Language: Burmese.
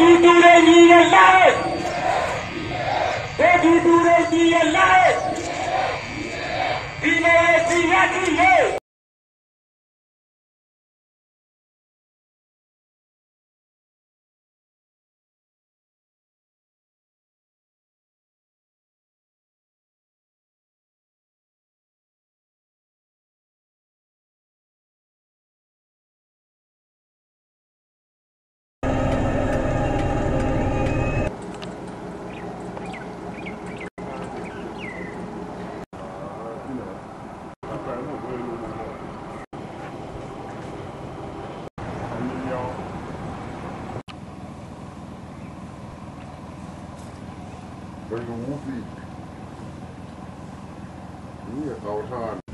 ကိုရင်းနဲ့တို့ဒီတူတွေညီရလိုက်တို့ဒီတူတွေညီရလိုက်ဒီလိုစီ Bring um wolf eat. You get.